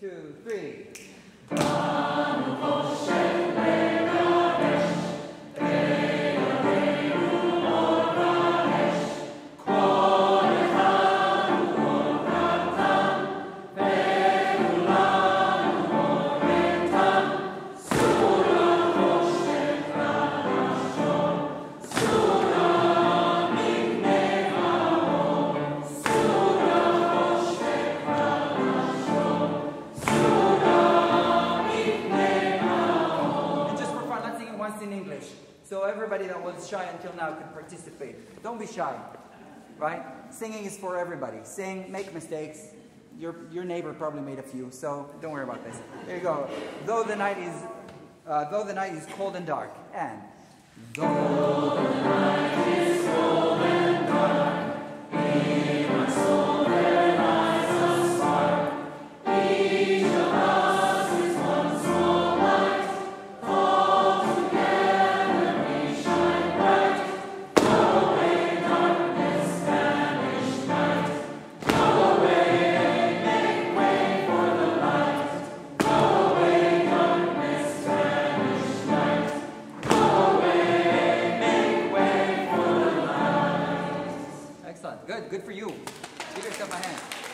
two, three. Once in English. So everybody that was shy until now can participate. Don't be shy, right? Singing is for everybody. Sing, make mistakes. Your, your neighbor probably made a few, so don't worry about this. There you go. Though the night is, uh, though the night is cold and dark, and though the night is Good. Good for you. Give yourself a hand.